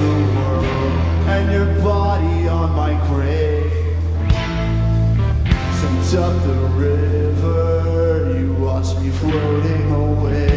the world and your body on my grave. Sent up the river, you watched me floating away.